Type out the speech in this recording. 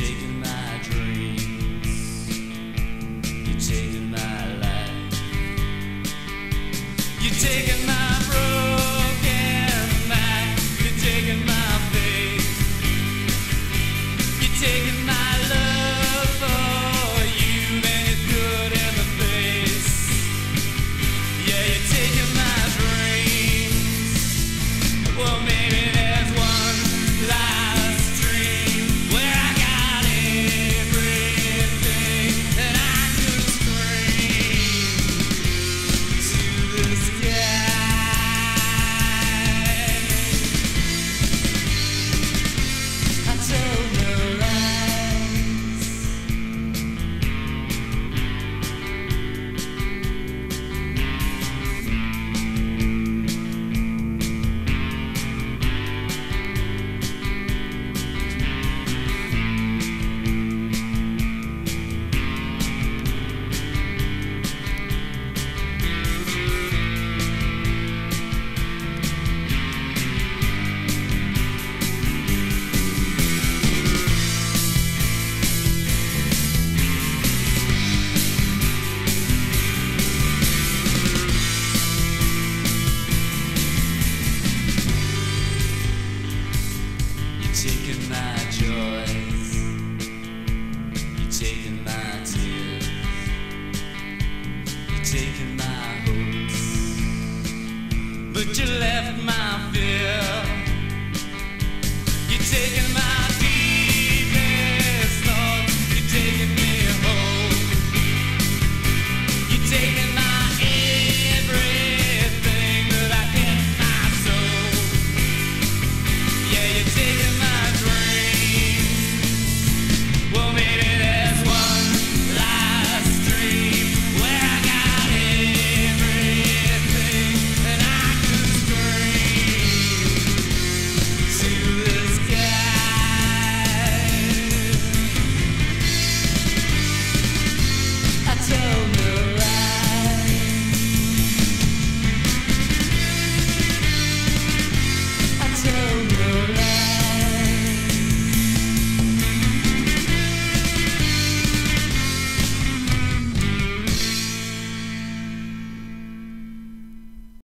You're taking my taken my hopes, but you left my.